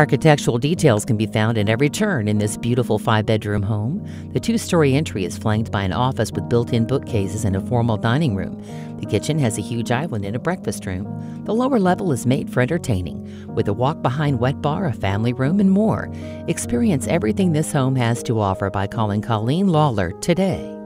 Architectural details can be found at every turn in this beautiful five bedroom home. The two story entry is flanked by an office with built in bookcases and a formal dining room. The kitchen has a huge island and a breakfast room. The lower level is made for entertaining, with a walk behind wet bar, a family room, and more. Experience everything this home has to offer by calling Colleen Lawler today.